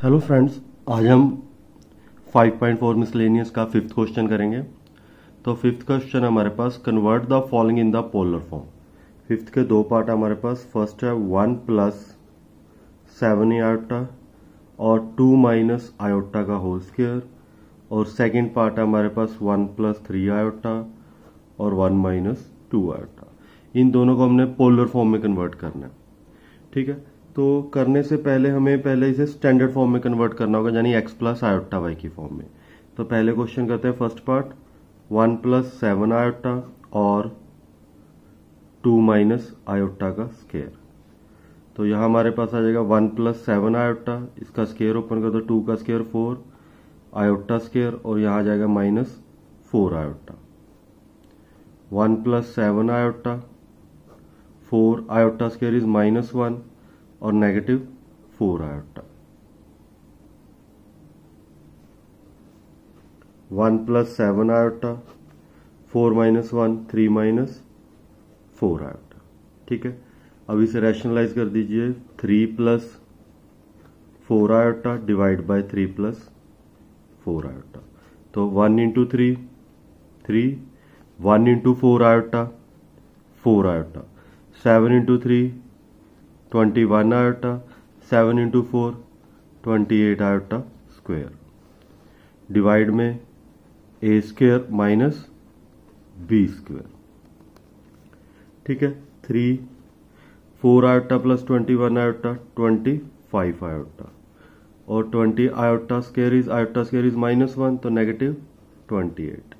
Hello friends आज हम 5.4 miscellaneous का फिफ्थ क्वेश्चन करेंगे। तो फिफ्थ क्वेश्चन हमारे पास convert the following in the polar form fifth के दो पार्ट हमारे पास फ़र्स्ट है वन प्लस सेवन आयोटा और टू माइनस आयोटा का होल स्क्वेयर और सेकंड पार्ट है हमारे पास वन प्लस थ्री आयोटा और वन माइनस टू आयोटा इन दोनों को हमने पोलर फॉर्म में कन्वर्ट करना है। ठीक है? तो करने से पहले हमें पहले इसे स्टैंडर्ड फॉर्म में कन्वर्ट करना होगा, यानी एक्स प्लस आयोटा वाई की फॉर्म में। तो पहले क्वेश्चन करते हैं first part one plus seven iota और टू माइनस आयोटा का स्केयर तो यहाँ हमारे पास आ जाएगा वन प्लस सेवन आयोटा इसका स्केयर ओपन कर दो टू का स्केयर फोर आयोटा स्केयर और यहाँ आ जाएगा minus four iota one plus seven iota four iota square is minus one और negative four iota one plus seven iota four minus one three minus four iota ठीक है? अब इसे rationalise कर दीजिए। Three plus four iota divide by three plus four iota तो one into three three one into four iota four iota seven into three twenty one iota, seven into four, twenty eight iota square. Divide में a square minus b square. ठीक है? Three, four iota plus twenty one iota, twenty five iota. और twenty iota square is, iota square is minus one तो negative twenty eight.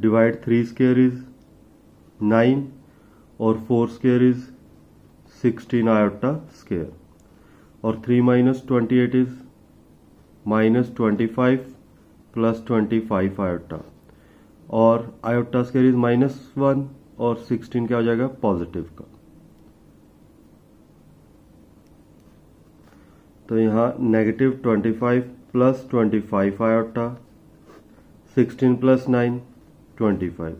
Divide three square is nine, और four square is sixteen iota square और three minus twenty eight is minus twenty five plus twenty five iota और iota square is minus one और sixteen क्या हो जाएगा? Positive का। तो यहाँ negative twenty five plus twenty five iota sixteen plus nine twenty five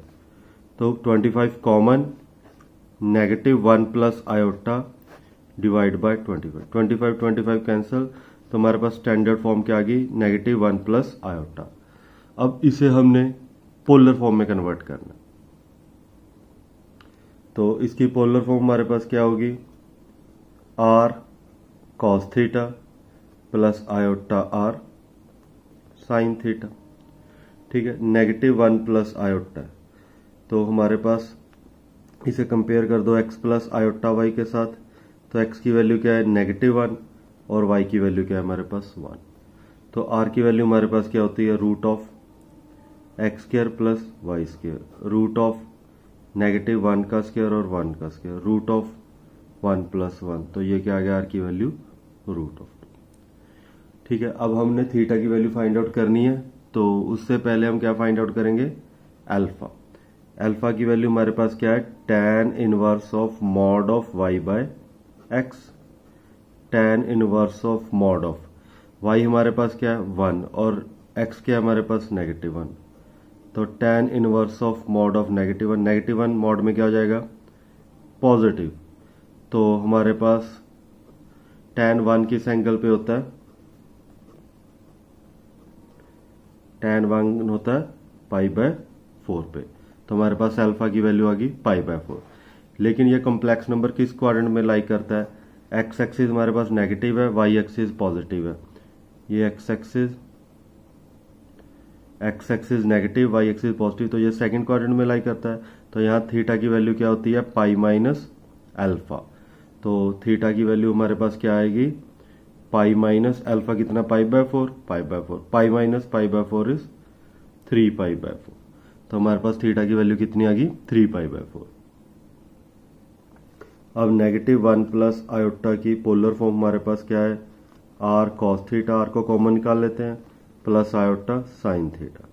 तो twenty five common negative one plus iota divide by twenty five twenty five twenty five cancel five हमारे पास standard form क्या आ गई? Negative one plus iota अब इसे हमने polar form में convert करना। तो इसकी पोलर फॉर्म हमारे पास क्या होगी? R cos theta plus iota r sine theta ठीक है? नेगेटिव वन प्लस आयोटा तो हमारे पास इसे कंपेयर कर दो x प्लस आयोटा वाई के साथ तो x की वैल्यू क्या है? नेगेटिव वन और y की वैल्यू क्या है हमारे पास? वन तो r की वैल्यू हमारे पास क्या होती है? Root of x square plus y square root of negative one का स्केयर और वन का square root of one plus one तो ये क्या आ गया? आर की वैल्यू रूट ऑफ़ टू ठीक है, अब हमने थीटा की वैल्यू फाइंड आउट करनी है तो उससे पहले हम क्या फाइंड आउट करेंगे? अल्फ़ा अल्फ़ा की वैल्यू हमारे पास क्या है? Tan inverse of mod of y by x tan inverse of mod of y हमारे पास क्या है? वन और एक्स क्या हमारे पास नेगेटिव वन तो tan inverse of mod of negative one negative one mod में क्या हो जाएगा? पॉजिटिव तो हमारे पास टेन वन किस एंगल पे होता है? टेन वन होता है पाई बाय फोर पे. तो हमारे पास अल्फ़ा की वैल्यू आ गई पाई बाय फोर लेकिन ये कॉम्प्लेक्स नंबर किस क्वाड्रेंट में लाइक करता है? एक्स एक्सिस हमारे पास नेगेटिव है वाई एक्सिस पॉजिटिव है. ये x axis x axis negative y axis positive तो ये सेकंड क्वाड्रेंट में लाइक करता है. तो यहाँ थीटा की वैल्यू क्या होती है? पाई माइनस अल्फ़ा तो थीटा की वैल्यू हमारे पास क्या आएगी? पाई माइनस अल्फ़ा कितना? Pi by four pi by four pi minus pi by four is three pi by four तो हमारे पास थीटा की वैल्यू कितनी आ गई? Three pi by four. अब नेगेटिव वन प्लस आयोटा की पोलर फॉर्म हमारे पास क्या है? आर कॉस थीटा आर को कॉमन निकाल लेते हैं प्लस आयोटा साइन थीटा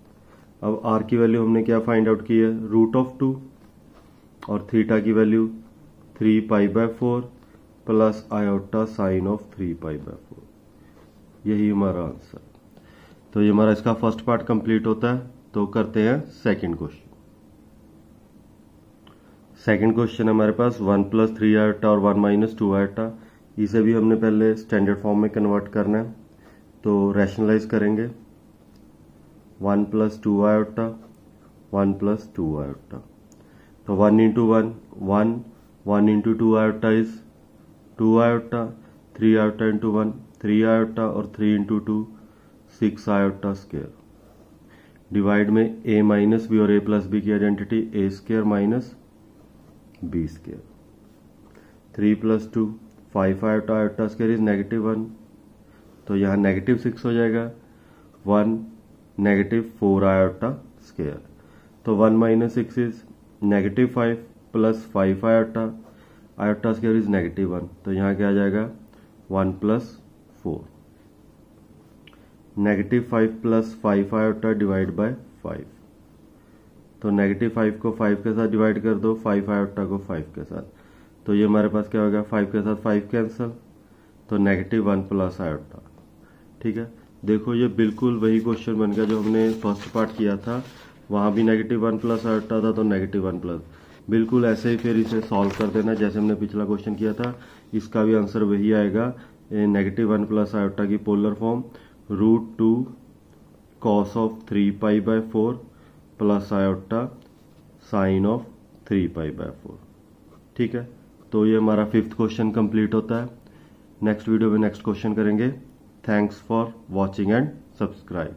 अब आर की वैल्यू हमने क्या फाइंड आउट की है? रूट ऑफ़ टू और थीटा की value three pi by four plus iota sine of three pi by four यही हमारा आंसर तो ये हमारा इसका फ़र्स्ट पार्ट कंप्लीट होता है। तो करते हैं सेकंड क्वेश्चन सेकंड क्वेश्चन हमारे पास वन प्लस थ्री आयोटा और वन माइनस टू आयोटा इसे भी हमने पहले स्टैंडर्ड फॉर्म में कन्वर्ट करना है तो रैशनलाइज करेंगे. One plus two iota one plus two iota तो one into one one one into two iota is two iota three iota into one three iota और three into two six iota square divide में ए minus B और ए plus B की identity a square minus b square three plus two five five iota iota square is negative one तो यहाँ negative six हो जाएगा। One negative four iota square तो one minus six is negative five plus five iota iota square is negative one तो यहाँ क्या आ जाएगा? One plus four negative five plus five iota divide by five तो negative five को five के साथ डिवाइड कर दो फाइव आयोटा को फाइव के साथ. तो ये हमारे पास क्या हो गया? फाइव के साथ फाइव कैंसल तो नेगेटिव वन प्लस आयोटा ठीक है? देखो ये बिल्कुल वही क्वेश्चन बन गया जो हमने फ़र्स्ट पार्ट किया था. वहाँ भी नेगेटिव वन प्लस आयोटा था तो नेगेटिव वन प्लस बिल्कुल ऐसे ही फिर इसे सॉल्व कर देना जैसे हमने पिछला क्वेश्चन किया था. इसका भी आंसर वही आएगा. नेगेटिव वन प्लस आयोटा की polar form root two cos of three pi by four plus iota sine of three pi by four ठीक है? तो ये हमारा फिफ्थ क्वेश्चन कंप्लीट होता है। नेक्स्ट वीडियो में नेक्स्ट क्वेश्चन करेंगे। Thanks for watching and subscribe